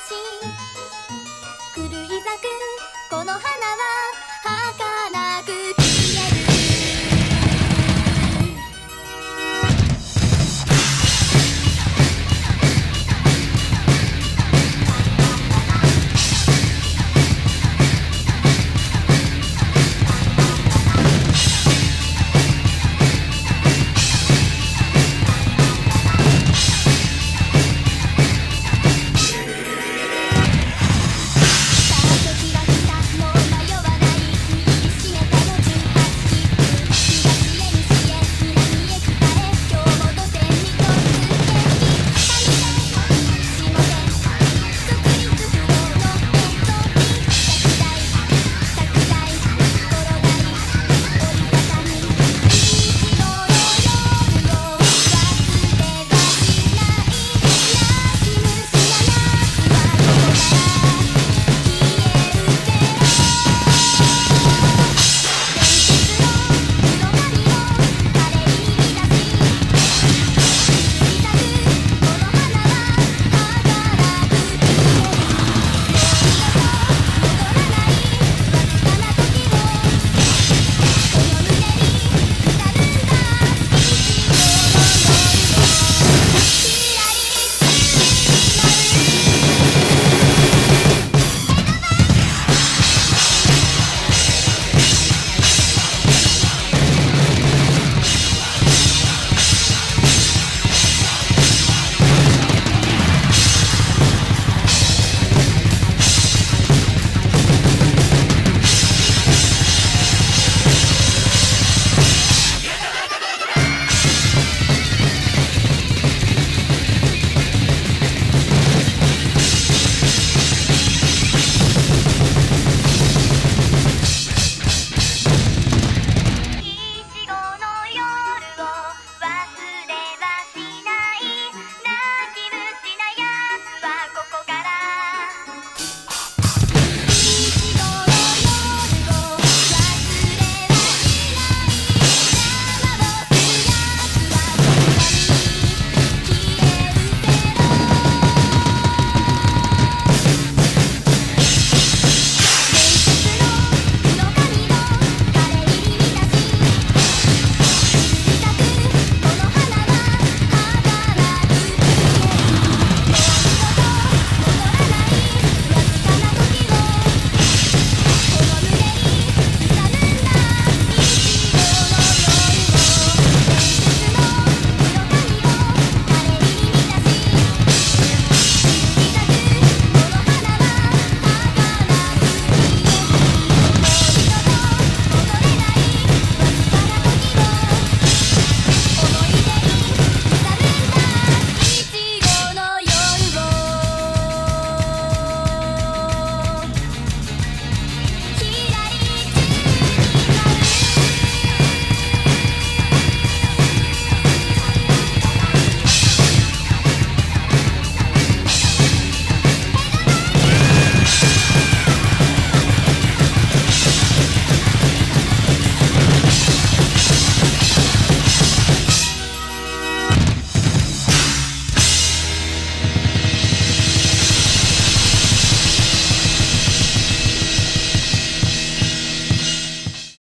し。狂い咲く